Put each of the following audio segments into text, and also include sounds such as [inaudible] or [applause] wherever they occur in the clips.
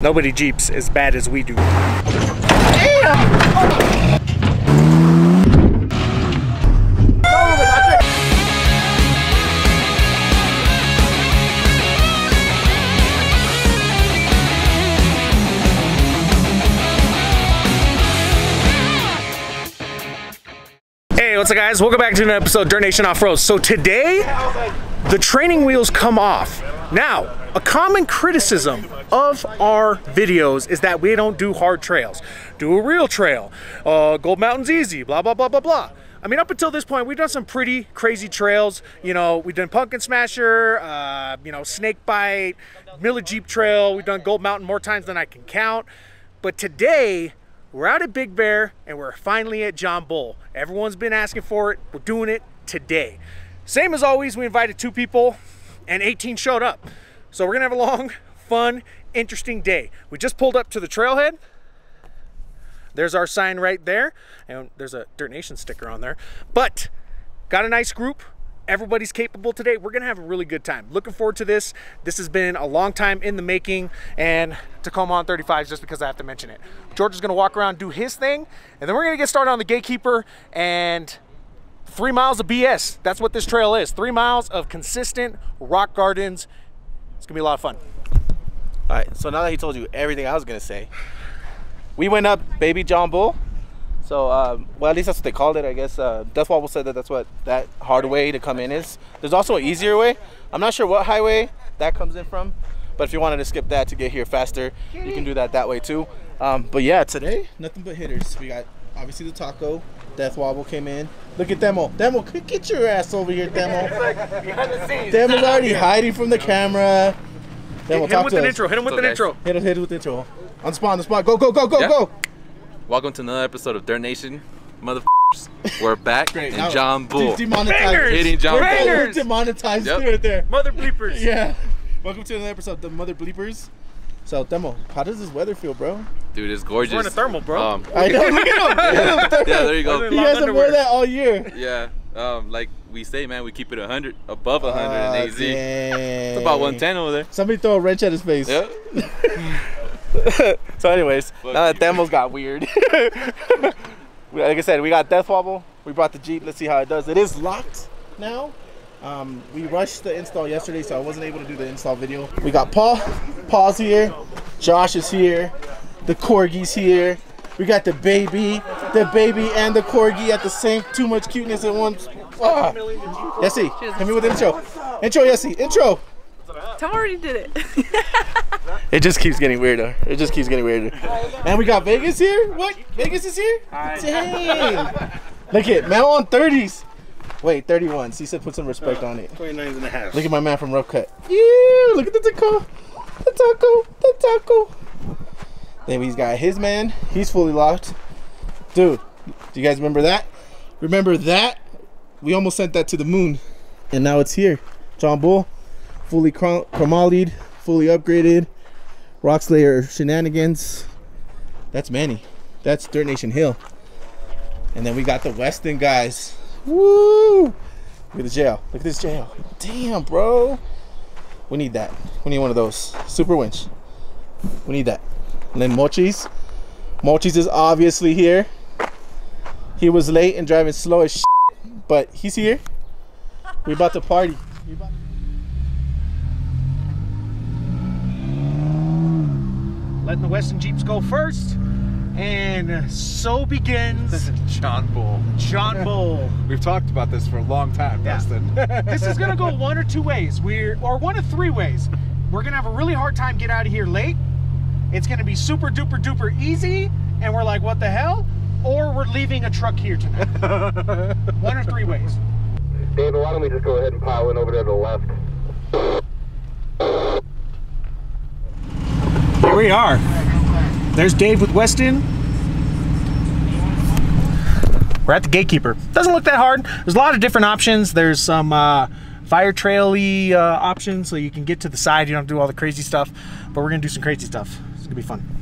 Nobody jeeps as bad as we do. Hey, what's up guys? Welcome back to an episode of Dirt Nation Off-Road. So today, the training wheels come off. Now, a common criticism of our videos is that we don't do hard trails. Do a real trail. Uh, Gold Mountain's easy, blah, blah, blah, blah, blah. I mean, up until this point, we've done some pretty crazy trails. You know, we've done Pumpkin Smasher, uh, you know, Snake Bite, Miller Jeep Trail. We've done Gold Mountain more times than I can count. But today, we're out at Big Bear and we're finally at John Bull. Everyone's been asking for it. We're doing it today. Same as always, we invited two people and 18 showed up. So we're gonna have a long, fun, interesting day. We just pulled up to the trailhead. There's our sign right there. And there's a Dirt Nation sticker on there. But got a nice group. Everybody's capable today. We're gonna have a really good time. Looking forward to this. This has been a long time in the making, and Tacoma on 35 is just because I have to mention it. George is gonna walk around, do his thing, and then we're gonna get started on the gatekeeper and three miles of BS. That's what this trail is. Three miles of consistent rock gardens. It's gonna be a lot of fun. All right, so now that he told you everything I was gonna say, we went up Baby John Bull. So, um, well, at least that's what they called it, I guess. Uh, Death Wobble said that that's what that hard way to come in is. There's also an easier way. I'm not sure what highway that comes in from, but if you wanted to skip that to get here faster, you can do that that way too. Um, but yeah, today nothing but hitters. We got obviously the taco. Death Wobble came in. Look at Demo. Demo, get your ass over here, Demo. Behind the scenes. Demo's already hiding from the camera. Demo, Hit him talk with to an us. intro. Hit him with What's an up, intro. Hit us, hit us with the intro. On the spot, on the spot. Go, go, go, go, Yeah. go. Welcome to another episode of Dirt Nation, motherfuckers. We're back Great. in John Bull. Demonetized. Hitting John We're Bull. bangers. We're demonetized Yep. right there. Mother bleepers. Yeah. Welcome to another episode of the Mother Bleepers. So, Demo, how does this weather feel, bro? Dude, it's gorgeous. We're in a thermal, bro. Um, I know. Look at him. [laughs] yeah, there you go. than He long hasn't underwear. worn that all year. Yeah, um, like we say, man, we keep it 100, above 100 Ah, in AZ. dang. It's about 110 over there. Somebody throw a wrench at his face. Yep. [laughs] so, anyways, Fuck now that you. Demo's got weird. [laughs] Like I said, we got Death Wobble. We brought the Jeep. Let's see how it does. It is locked now. Um, we rushed the install yesterday, so I wasn't able to do the install video. We got Paul. Paul's here. Josh is here. The Corgi's here. We got the baby, the baby and the Corgi at the same. Too much cuteness at once. Ah. Yessie, hit me with the intro. Intro, Yessie. Intro. Tom already did it. [laughs] It just keeps getting weirder. It just keeps getting weirder. And we got Vegas here. What? Vegas is here? Dang. Look at Mel on 30s. Wait, 31s. He said put some respect on it. 29 and a half. Look at my man from Rough Cut. Yeah, look at the taco. The taco. The taco. Then he's got his man. He's fully locked. Dude, do you guys remember that? Remember that? We almost sent that to the moon. And now it's here. John Bull, fully chrom- chromalied, fully upgraded. Rockslayer shenanigans. That's Manny. That's Dirt Nation Hill. And then we got the Weston guys. Woo! Look at the jail. Look at this jail. Damn, bro. We need that. We need one of those. Super winch. We need that. And then Mochis. Mochis is obviously here. He was late and driving slow as shit, but he's here. We about to party. Letting the Western Jeeps go first. And so begins [laughs] John Bull. John [laughs] Bull. We've talked about this for a long time, Yeah. Dustin. [laughs] this is gonna go one or two ways. We're or one of three ways. We're gonna have a really hard time get out of here late. It's gonna be super duper duper easy, and we're like, what the hell? Or we're leaving a truck here tonight. one or three ways. David, why don't we just go ahead and pile in over there to the left? Here we are. There's Dave with Weston. We're at the gatekeeper. Doesn't look that hard. There's a lot of different options. There's some uh, fire trail-y uh, options so you can get to the side. You don't do all the crazy stuff. But we're gonna do some crazy stuff. It's gonna be fun.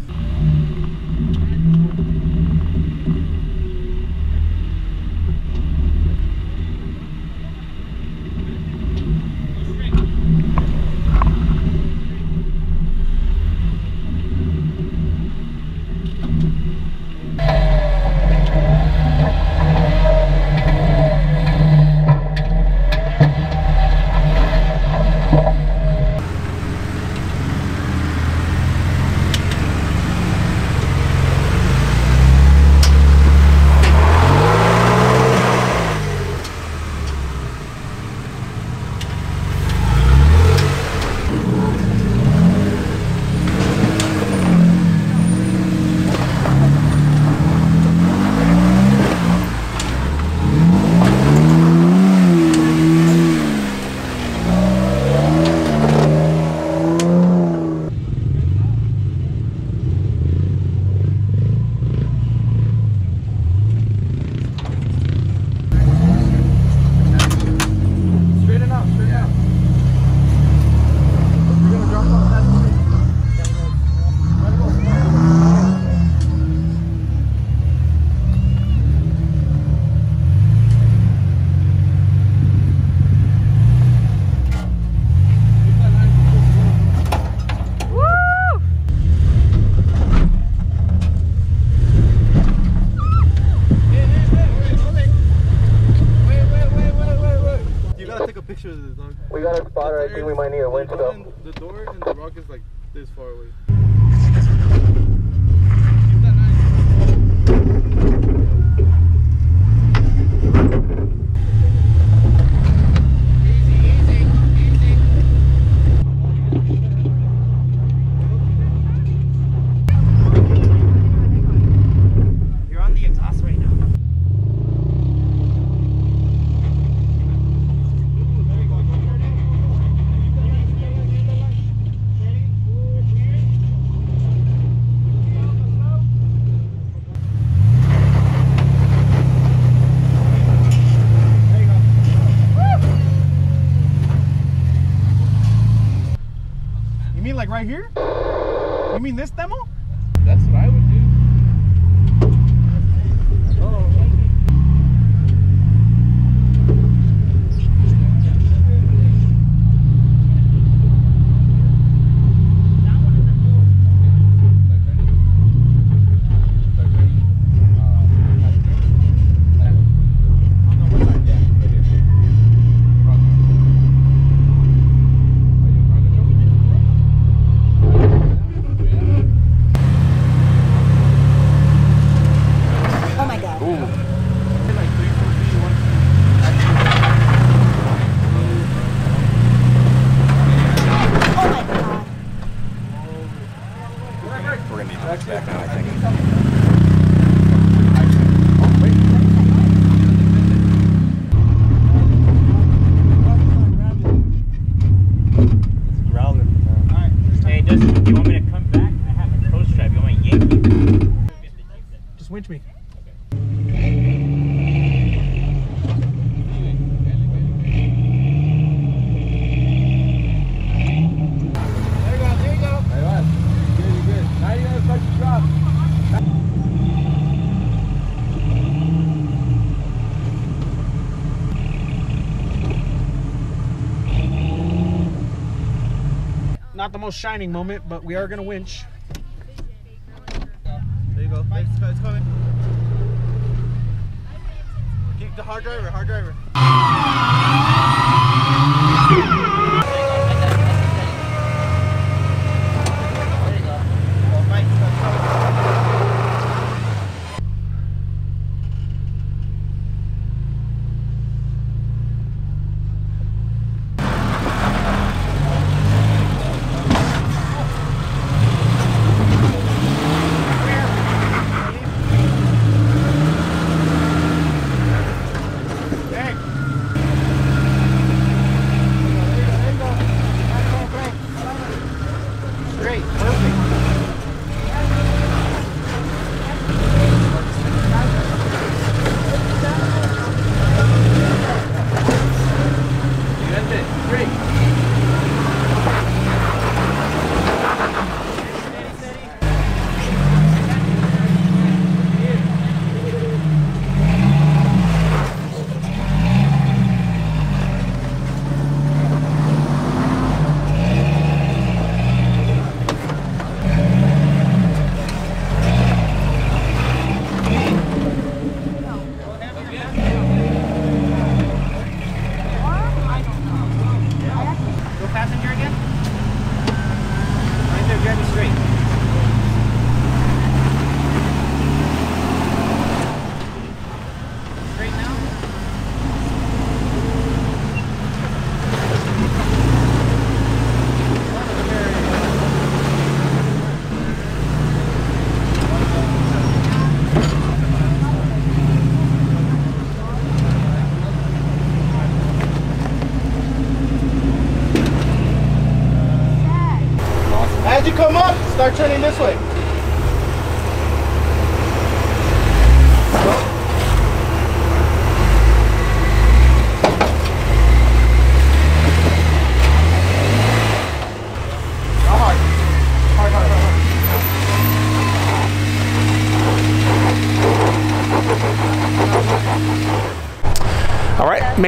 Not the most shining moment, but we are gonna winch. There you go. It's coming. Keep the hard driver, hard driver.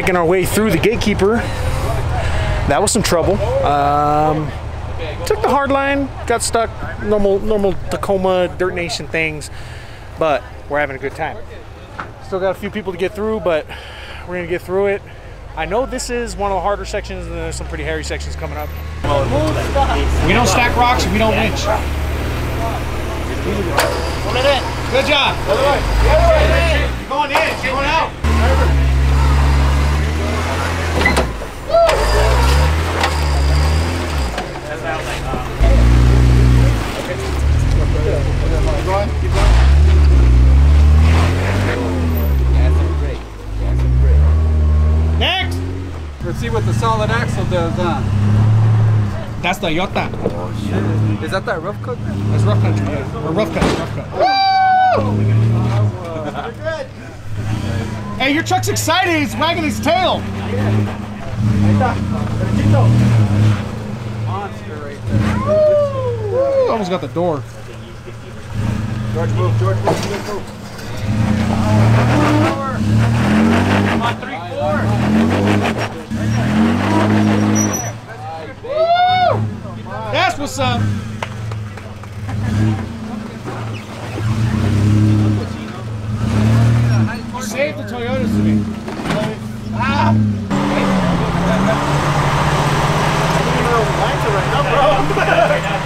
Making our way through the gatekeeper. That was some trouble. Um, took the hard line, got stuck. Normal, normal Tacoma Dirt Nation things, but we're having a good time. Still got a few people to get through, but we're gonna get through it. I know this is one of the harder sections, and there's some pretty hairy sections coming up. We don't stack rocks, we don't winch. Good job. You're going in, you're going out. Next. Let's see what the solid axle does, huh? That's the Yota. Is that that rough cut? That's rough country. yeah. Or rough cut. Rough cut. Hey, your truck's excited. He's wagging his tail. Monster right there. Woo, almost got the door. George, move. George, move. George, move. Come on, three, four. That's what's up. The Toyotas to me. Ah. That's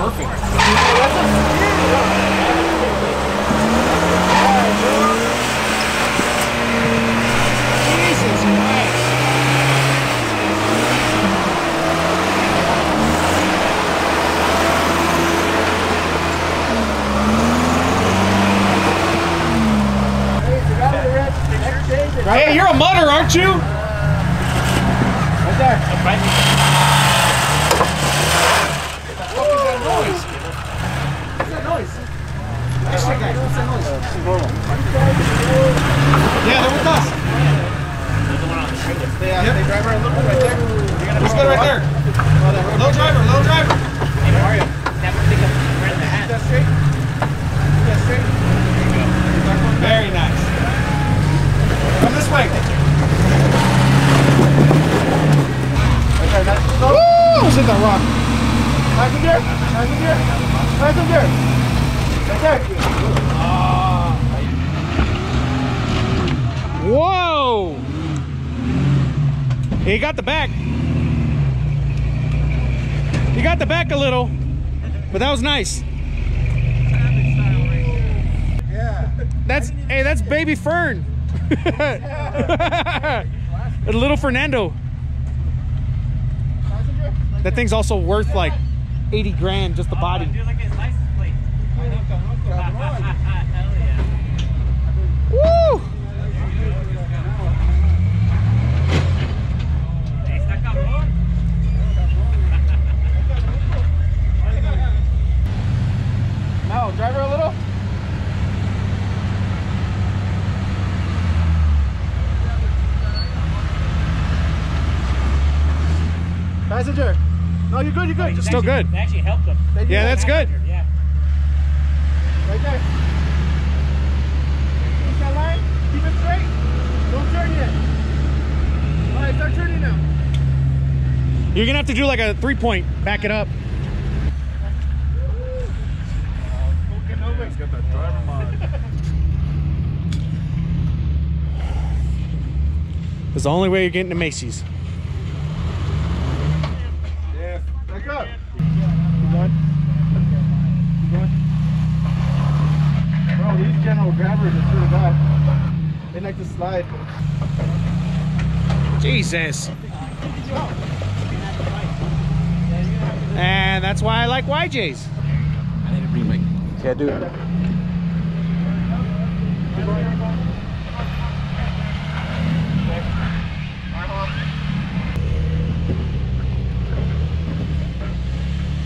perfect. Jesus Hey, you're a mudder, aren't you? Yeah, they're with us. Yep. Who's good right there? Low driver, low driver. Hey, Mario, never think of wearing the hat. Very nice. Come this way. Woo! Was in the rock. Whoa! He got the back. He got the back a little, but that was nice. That's hey, that's baby Fern. [laughs] A little Fernando. That thing's also worth like 80 grand just the body. Do like his license plate. Hell yeah. Woo! Hey, stuck up more? No, drive her a little. Passenger. No, you're good, you're good. Just Still good. They actually helped him. Yeah, that's good. Yeah. right there. Keep that line. Keep it straight. Don't turn yet. All right, start turning now. You're gonna have to do like a three point, back it up. He's got that driver mod. It's the only way you're getting to Macy's. Bro, these general grabbers are sure bad. They like to slide. Jesus. And that's why I like YJs. I need to bring my. Yeah, dude.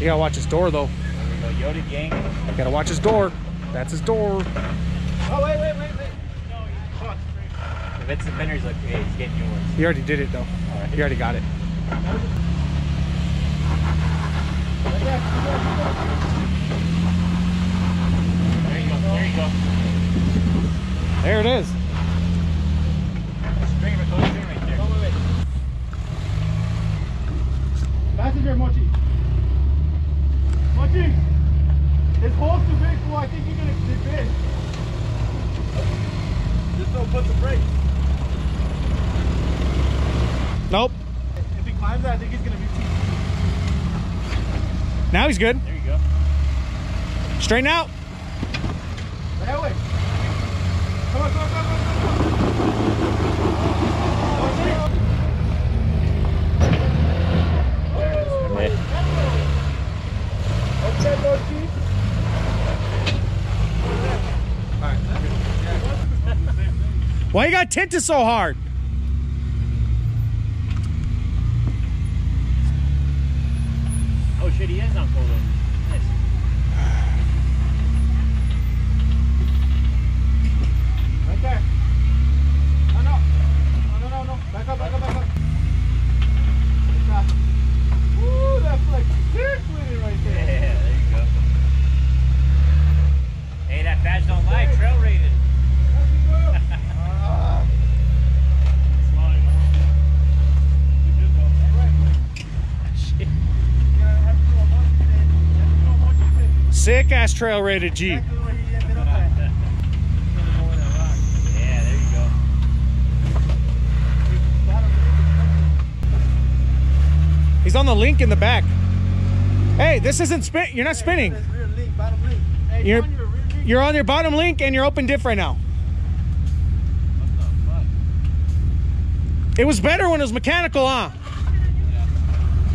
You gotta watch his door though. There go, Yota gang. You gotta watch his door. That's his door. Oh, wait, wait, wait, wait. If it's the vendors, like, hey, he's getting yours. He already did it though. He already got it. There you go, there you go. There it is. Now he's good. There you go. Straighten out. That way. Come on, come on, come on, come on. Why you got tinted so hard? trail rated Jeep. He's on the link in the back. Hey, this isn't spin. You're not spinning. You're, you're on your bottom link and you're open diff right now. It was better when it was mechanical, huh?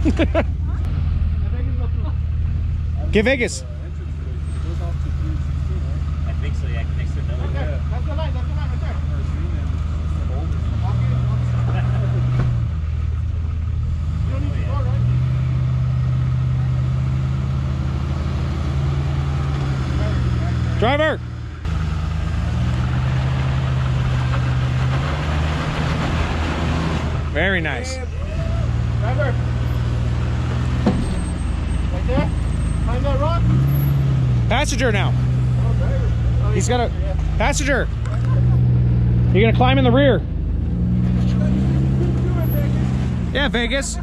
[laughs] Get Vegas. passenger now. He's got a passenger. You're gonna climb in the rear. Yeah, Vegas.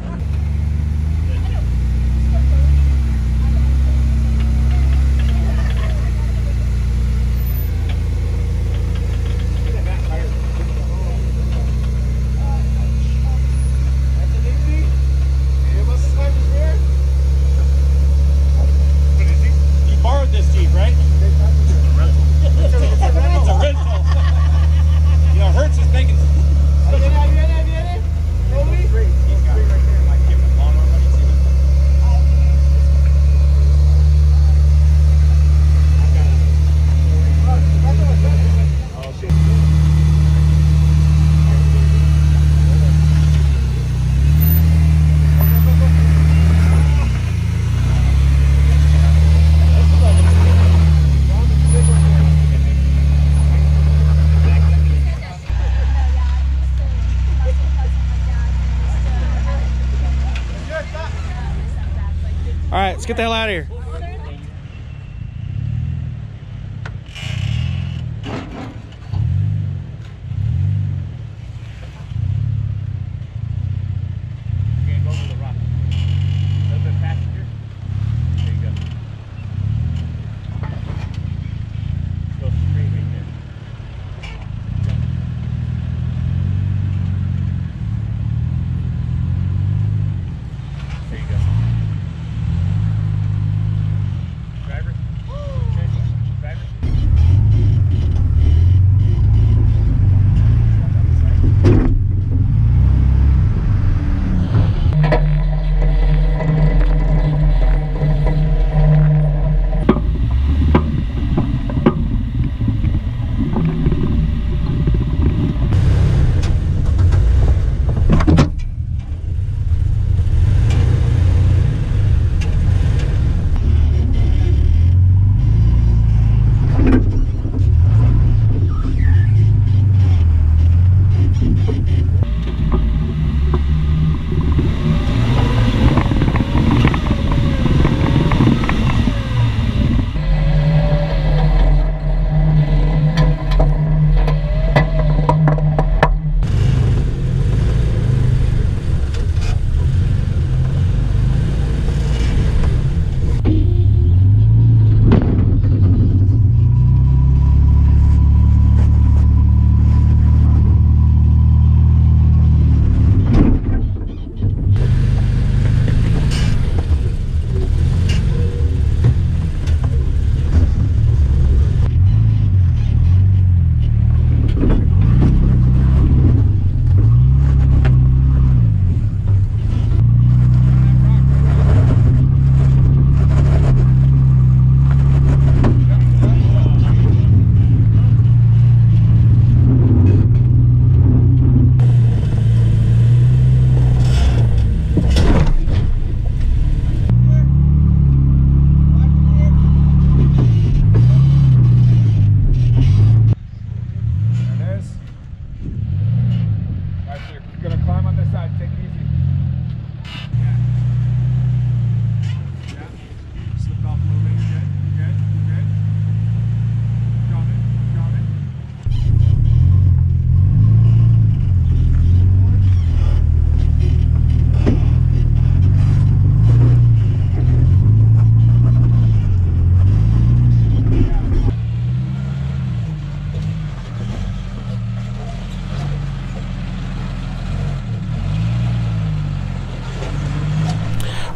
Get the hell out of here.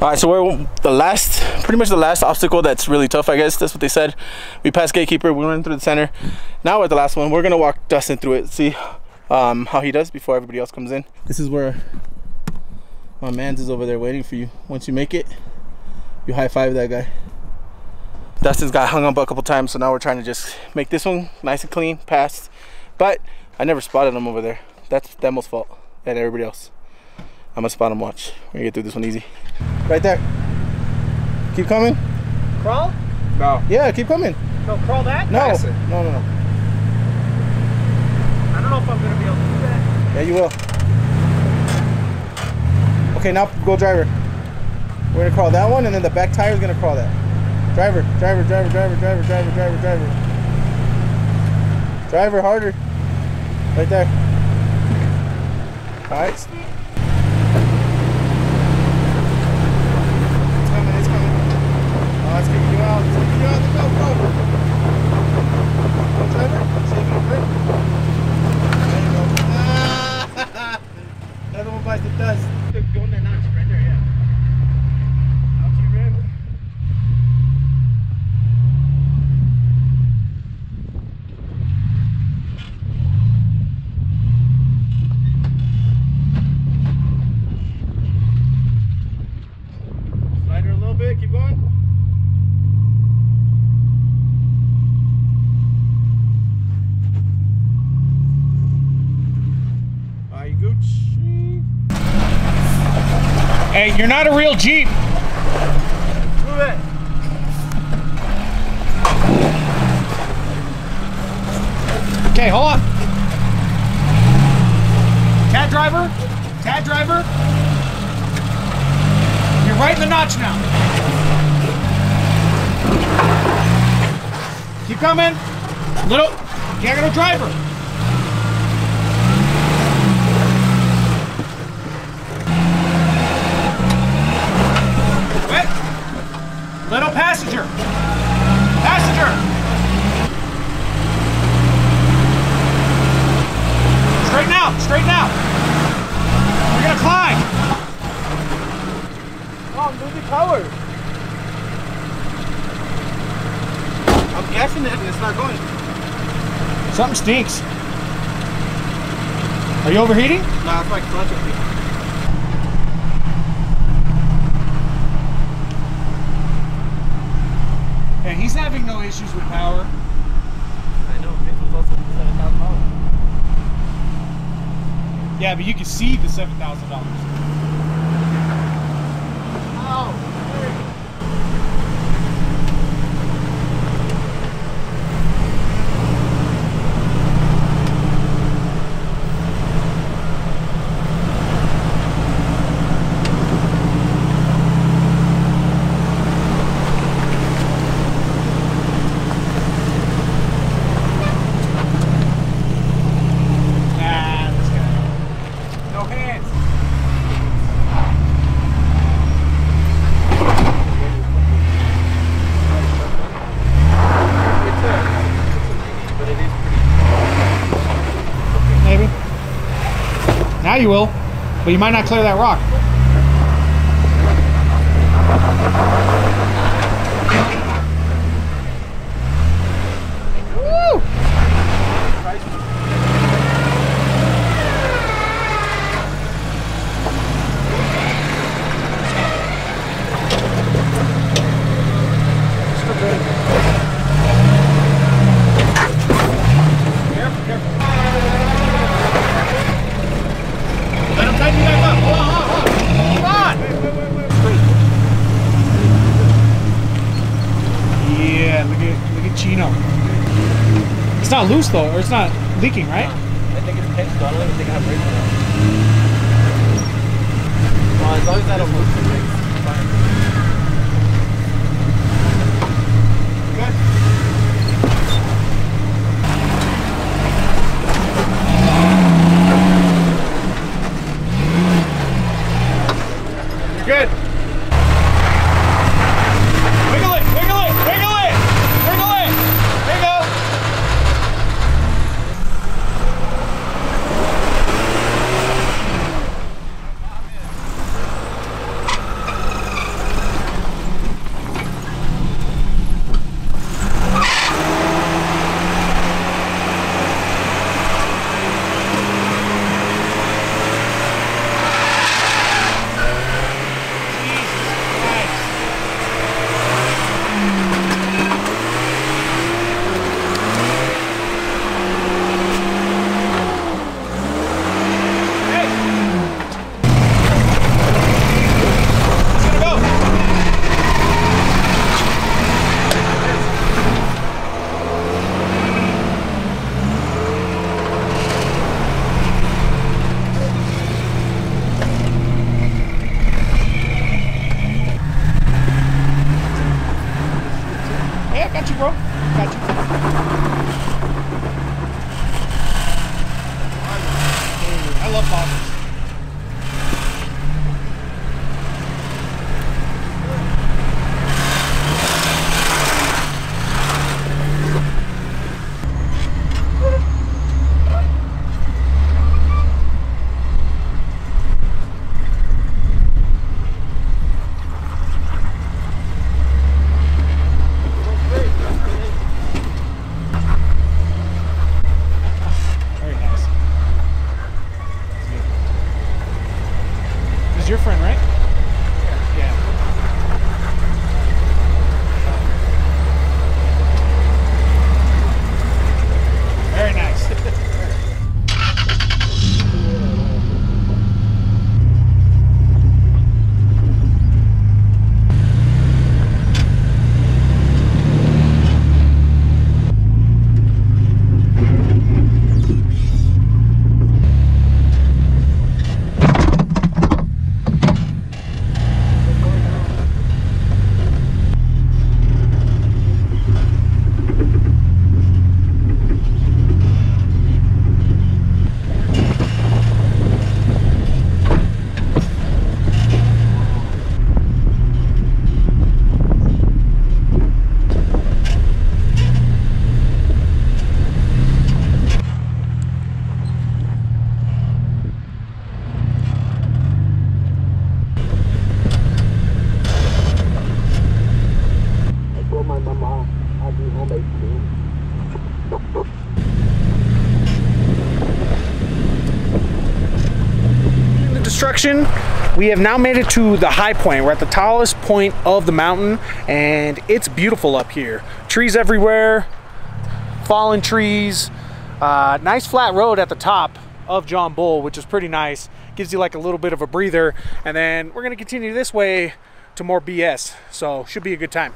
All right, so we're the last, pretty much the last obstacle that's really tough, I guess. That's what they said. We passed gatekeeper, we went through the center. Now we're the last one. We're gonna walk Dustin through it, see um, how he does before everybody else comes in. This is where my man's is over there waiting for you. Once you make it, you high five that guy. Dustin's got hung up a couple times, so now we're trying to just make this one nice and clean, passed. But I never spotted him over there. That's Demo's fault and everybody else. I'm gonna spot him, watch. We're gonna get through this one easy. Right there. Keep coming. Crawl? No. Yeah, keep coming. No, crawl that? No. Pass it. No, no, no. I don't know if I'm gonna be able to do that. Yeah, you will. Okay, now go driver. We're gonna crawl that one, and then the back tire is gonna crawl that. Driver, driver, driver, driver, driver, driver, driver, driver. Driver, harder. Right there. All right. It's coming, it's coming. It's kicking you out. It's kicking you out. Go, go. Go, driver. See if it'll grip. There you go. Ah! [laughs] Another one bites the dust. Go in there, notch right there, yeah. Out you rim. Slide her a little bit, keep going. Are you Gucci? Hey, you're not a real Jeep. Move it. Okay, hold on. Cat driver, cat driver. You're right in the notch now. Keep coming. Little, you gotta driver. Wait. Little passenger. Passenger. Straighten out, straighten out. We're gonna climb. Oh, I'm losing power. I'm gassing it and it's not going. Something stinks. Are you overheating? Nah, it's like clutch. Yeah, he's having no issues with power. I know, $7,000. Yeah, but you can see the $7,000. You will, but you might not clear that rock. Woo! Careful, careful. Let him tighten you back up. Hold on, hold on, hold on. Straight. Yeah, look at look at Chino. It's not loose though, or it's not leaking, right? The destruction, we have now made it to the high point. We're at the tallest point of the mountain, and it's beautiful up here. Trees everywhere, fallen trees, uh, nice flat road at the top of John Bull, which is pretty nice. Gives you like a little bit of a breather, and then we're gonna continue this way to more BS. So should be a good time.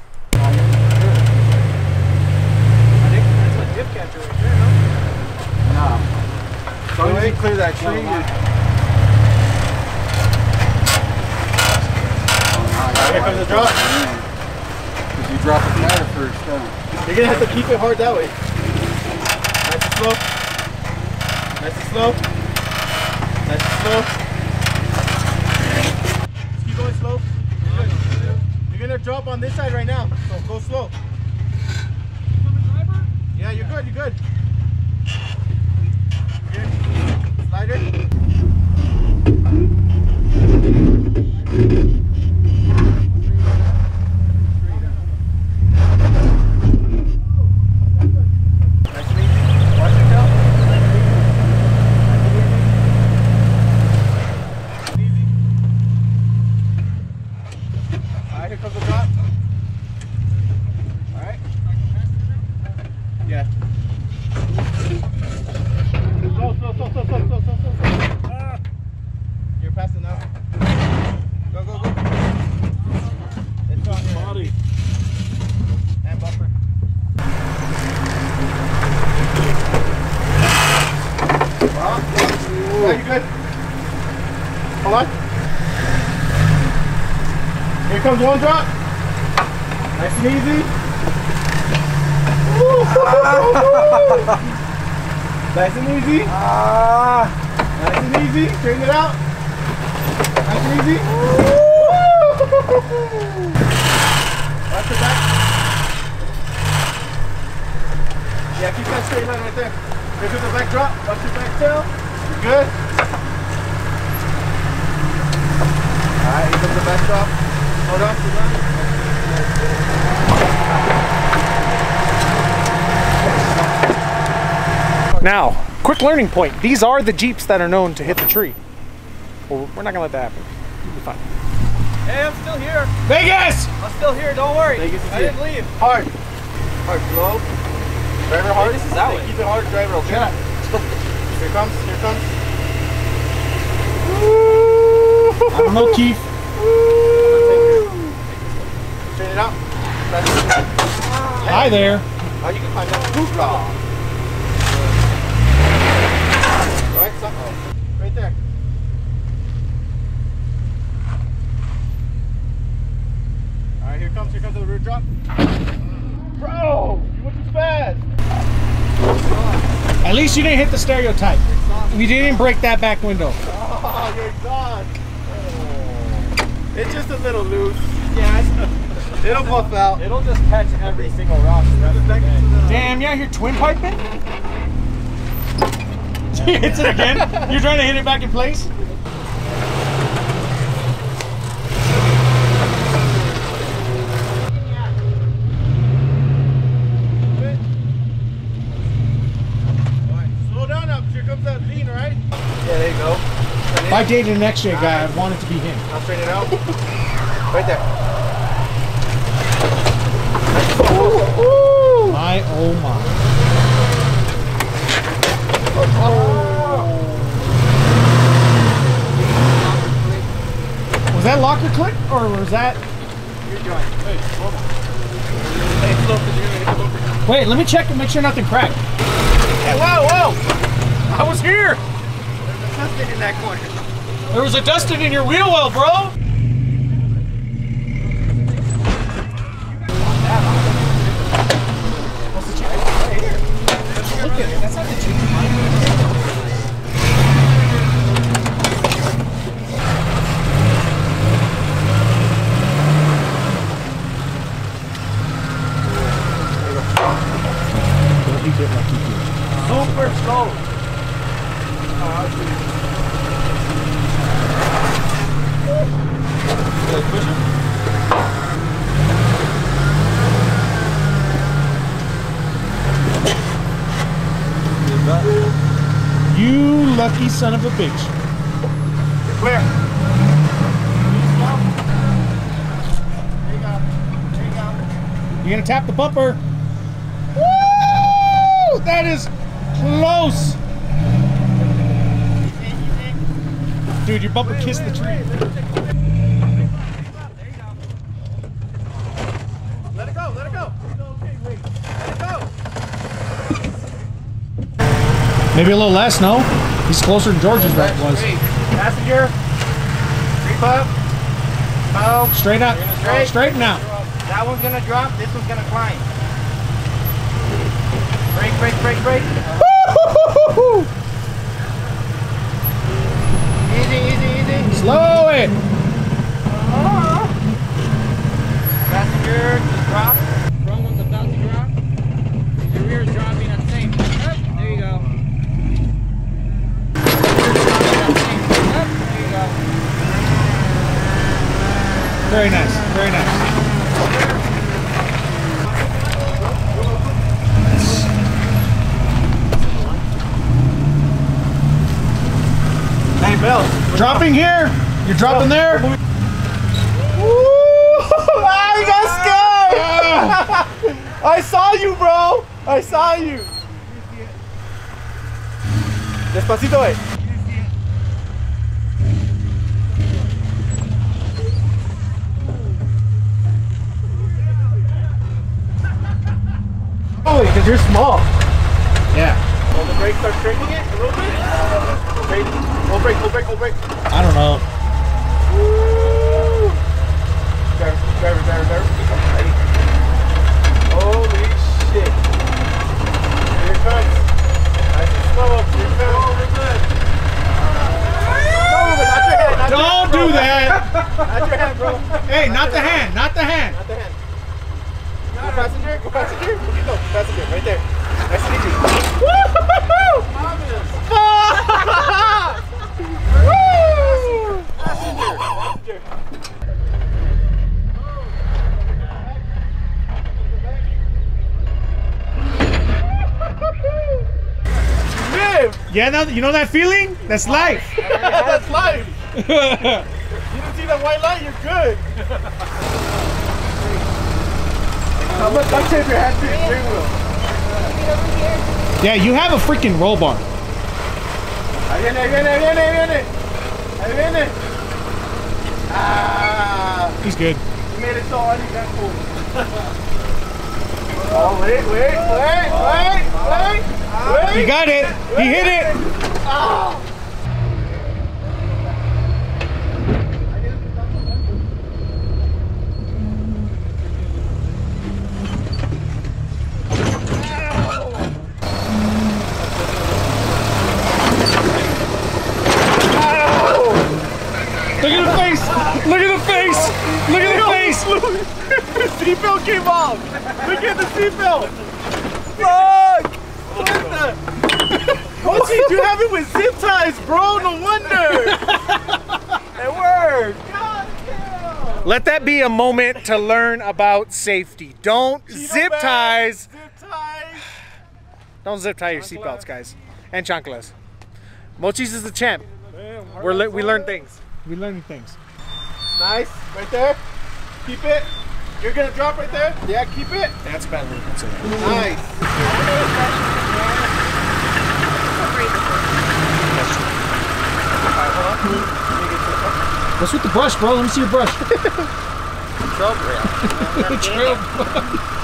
As long as you clear that tree, comes the drop. If you drop it ladder first, huh? You're gonna have to keep it hard that way. Nice and slow. Nice and slow. Nice and slow. Just keep going slow. You're gonna drop on this side right now, so go slow. Yeah, you're good, you're good. Good. Slider. Watch your back. Yeah, keep that straight line right there. Here comes the back drop. Watch your back tail. You're good. Alright, here comes the back drop. Hold on, keep running. Now, quick learning point. These are the Jeeps that are known to hit the tree. Well, we're not gonna let that happen. It'll be fine. Hey, I'm still here. Vegas! I'm still here. Don't worry. Vegas is I here. didn't leave. Hard. Hard. Slow. Driver hard. This is that way. Keep it hard, driver, okay? [laughs] Here comes, here comes. I don't know, Keith. Straighten it out. Hi there. Oh, you can climb that. Hoorah. Right, so, oh, right there. Right, here comes, here comes the rear drop. Bro, you went too fast. At least you didn't hit the stereotype. You didn't break that back window. Oh, [laughs] your exhaust. Oh. It's just a little loose. Yeah, [laughs] it'll puff out. It'll just catch every single rock. Damn, yeah, you out here twin piping? [laughs] Hits it again? You're trying to hit it back in place? All right, slow down now, 'cause here comes that lean, all right? Yeah, there you go. If I dated an X-ray guy, I'd want it to be him. I'll straighten it out. [laughs] Right there. My oh my. Was that locker click or was that? Wait, let me check and make sure nothing cracked. Hey, whoa, whoa! I was here. Nothing in that corner. There was a dusting in your wheel well, bro. Super slow. You lucky son of a bitch. Clear. You're gonna tap the bumper. Woo! That is close. Dude, your bumper kissed the tree. Let it go, let it go. Let it go. Maybe a little less, no? He's closer than George's right was. Passenger. Creep up. Bow. Straight up. Straight. Oh, Straighten out. That one's gonna drop, this one's gonna climb. Brake, brake, brake, brake. Easy, easy, easy. Slow it. Uh-huh. Passenger, just drop. Front one's about to drop. Your rear is dropping at the same. Up, there you go. Up, there you go. Very nice. Very nice. Hey, Bill. Dropping here. You're dropping there. [laughs] ah, you got scared! [laughs] I saw you, bro! I saw you! Despacito, eh. Oh, because you're small. Yeah. Hold the brake, start straightening it a little bit. Brake, hold brake, hold brake, hold brake. I don't know. Driver, driver, driver, driver. Ready? Holy shit. Here it comes. Nice and slow. Here it comes. Oh, we're good. No, but not your hand. Not your Don't do that. [laughs] Not your hand, bro. Hey, not the hand. Not the hand. Not the hand. Go passenger. Go passenger. Where'd you go? Passenger. Right there. Nice and easy. Woo! Woo! Passenger. Passenger. Live! Yeah, now you know that feeling? That's life. That's life! [laughs] You didn't see that white light, you're good! How much duct tape your hand to? Yeah, you have a freaking roll bar. Ahí viene, ahí viene, ahí viene, ahí viene! Ahí viene! Ah! He's good. You made it so uneventful. oh, wait, wait, wait, wait, wait! Wait! He got it. He hit it. Ah! Look at the face. Look at the face. Look at [laughs] the seatbelt came off! Look at the seatbelt! Fuck! What the? What's he do have it with zip ties, bro? No wonder! [laughs] it worked! God damn! Let that be a moment to learn about safety. Don't zip bags, ties. Zip ties! Don't zip tie your seatbelts, guys. And chanclas. Mochis is the champ. We're le- we learn things. We learning things. Nice. Right there. Keep it. You're gonna drop right there. Yeah, keep it. That's bad. Nice. What's with the brush, bro? Let me see your brush. [laughs]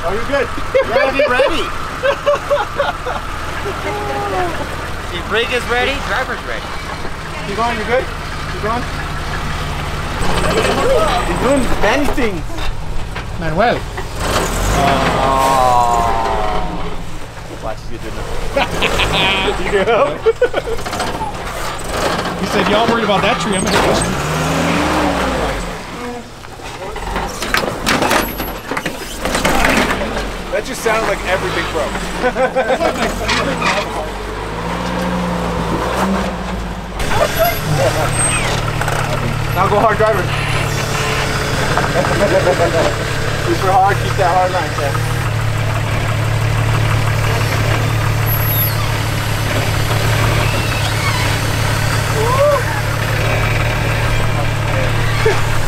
Oh, you're good. You gotta be ready. The brake is ready, driver's ready. Keep going. You're good. Keep going. He's doing many things. Manuel. Ah. Watch you do [laughs] He said, y'all worried about that tree. I'm gonna hit this tree. That just sounded like everything broke. [laughs] now [laughs] go hard driver. Super hard, keep that hard line, Sam.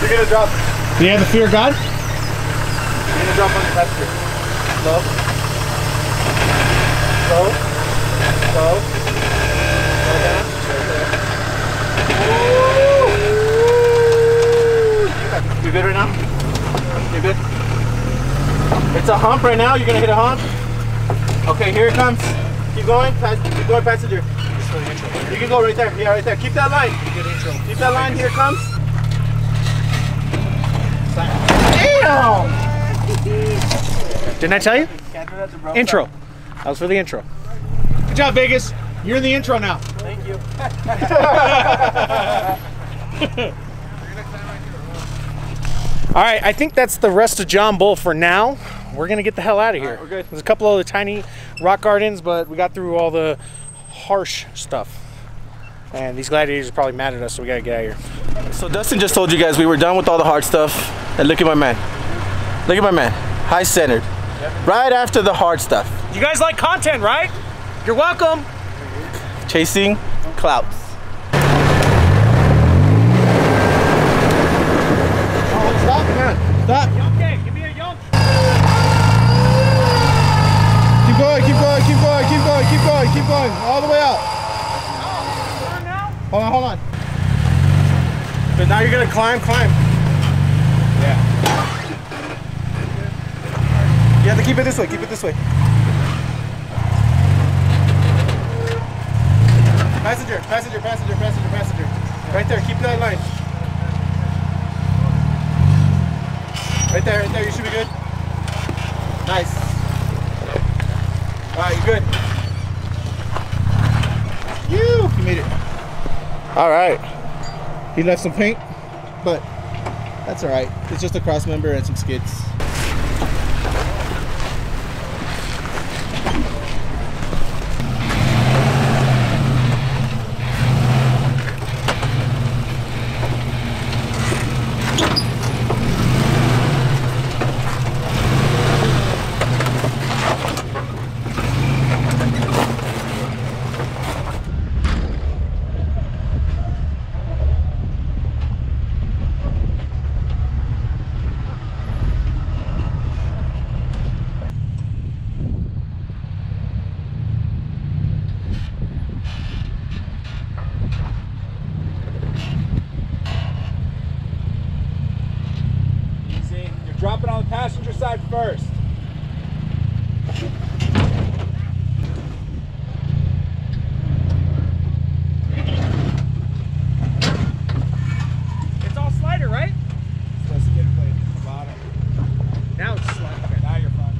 You're gonna drop. Do you have the fear of God? You're gonna drop on the passenger. Slow. Slow. Slow. Slow down. You good right now? You good? It's a hump right now. You're gonna hit a hump. Okay, here it comes. Keep going. Pass, keep going, passenger. You can go right there. Yeah, right there. Keep that line. Keep that line. Here it comes. Damn! Didn't I tell you? Can't do that to bro. Intro. That was for the intro. Good job, Vegas. You're in the intro now. Thank you. [laughs] [laughs] All right, I think that's the rest of John Bull for now. We're gonna get the hell out of here. we're good. There's a couple other tiny rock gardens, but we got through all the harsh stuff. And these gladiators are probably mad at us, so we gotta get out of here. So Dustin just told you guys we were done with all the hard stuff. And look at my man. Look at my man. High centered. Right after the hard stuff. You guys like content, right? You're welcome. Chasing clouds. Stop, man. Stop. Okay, give me a young. Keep going, keep going, keep going, keep going, keep going, keep going. All the way out. Hold on, hold on. But now you're gonna climb, climb. Yeah. You have to keep it this way, keep it this way. Passenger, passenger, passenger, passenger, passenger. Right there, keep that line. Right there, right there, you should be good. Nice. Alright, you're good. You, you made it. Alright. He left some paint, but that's alright. It's just a cross member and some skids. Easy. You're dropping on the passenger side first. It's all slider, right? So skid plate at the bottom. Now it's slider. Okay, now you're fine.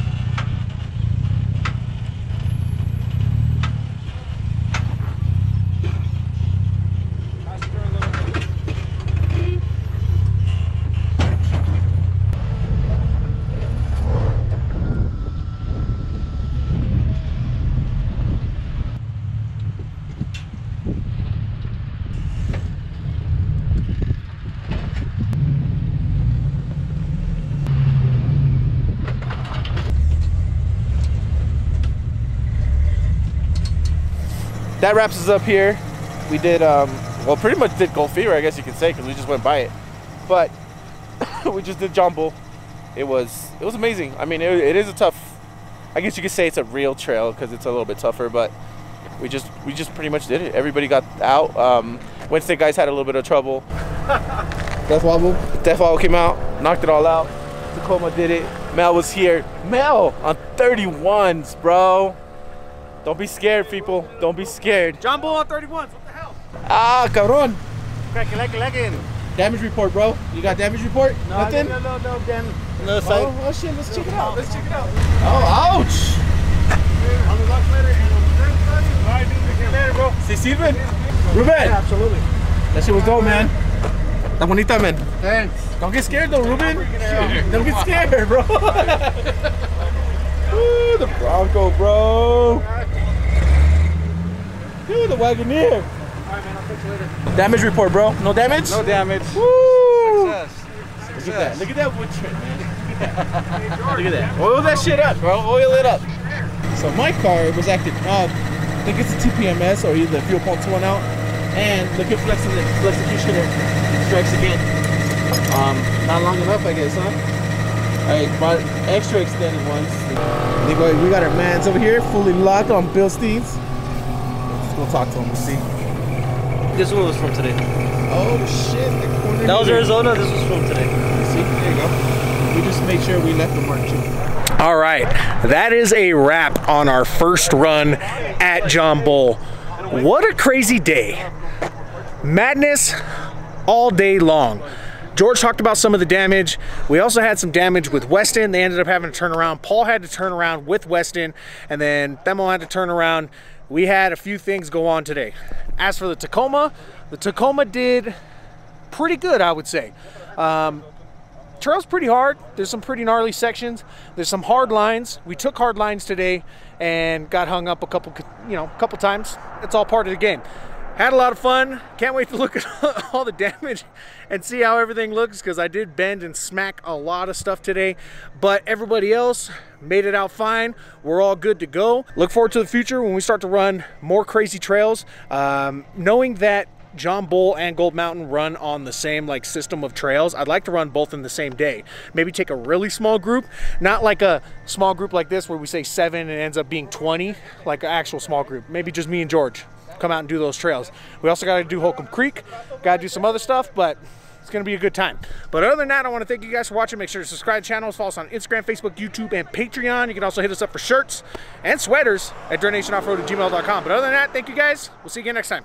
Passenger a little bit. That wraps us up here. We did um, well, pretty much did Gold Fever, I guess you could say, because we just went by it. But [laughs] we just did Bull. It was it was amazing. I mean, it, it is a tough. I guess you could say it's a real trail because it's a little bit tougher, but we just we just pretty much did it. Everybody got out. Um, Wednesday guys had a little bit of trouble. [laughs] Death Wobble. Death Wobble came out, knocked it all out. Tacoma did it. Mel was here. Mel on 31s, bro. Don't be scared, people. Don't be scared. John Bull on 31s. What the hell? Ah, cabrón. Damage report, bro. You got damage report? Nothing? No, no, no, Dan. No, oh, oh shit, let's check it out. Let's check it out. Oh, ouch. On the luck later and on the third button. All right, dude. Later, bro. Si sirven? Ruben. Yeah, Absolutely. That shit was dope, man. Está bonita, man. Thanks. Don't get scared though, Ruben. Don't get scared, bro. [laughs] Ooh, the Bronco, bro. Ooh, the Wagoneer. All right, man. I'll catch you later. Damage report, bro. No damage? No damage. Woo. Success. Look at that. Look at that wood trim, man. [laughs] Look at that. Oil that shit up, bro. Oil it up. So my car was acting up. I think it's a TPMS or either the fuel pumps went out. And look at flexing it. Flexecution strikes again. Um, not long enough, I guess, huh? I bought extra extended ones. Anyway, we got our mans over here, fully locked on Bilsteins. Let's go talk to him. we'll see. This one was from today. Oh shit! the corner That was here. Arizona. This was from today. See, there you go. We just made sure we left the mark too. All right, that is a wrap on our first run at John Bull. What a crazy day. Madness all day long. George talked about some of the damage. We also had some damage with Weston. They ended up having to turn around. Paul had to turn around with Weston, and then Themo had to turn around. We had a few things go on today. As for the Tacoma, the Tacoma did pretty good, I would say. Um, trail's pretty hard. There's some pretty gnarly sections. There's some hard lines. We took hard lines today and got hung up a couple, you know, a couple times. It's all part of the game. Had a lot of fun. Can't wait to look at [laughs] all the damage and see how everything looks because I did bend and smack a lot of stuff today. But everybody else made it out fine. We're all good to go. Look forward to the future when we start to run more crazy trails. Um, knowing that John Bull and Gold Mountain run on the same like system of trails. I'd like to run both in the same day. Maybe take a really small group, not like a small group like this where we say seven and ends up being 20, like an actual small group. Maybe just me and George come out and do those trails. We also got to do Holcomb Creek, got to do some other stuff, but it's going to be a good time. But other than that, I want to thank you guys for watching. Make sure to subscribe to channels, follow us on Instagram, Facebook, YouTube, and Patreon. You can also hit us up for shirts and sweaters at DirtnationOffroad at gmail.com. But other than that, thank you guys. We'll see you again next time.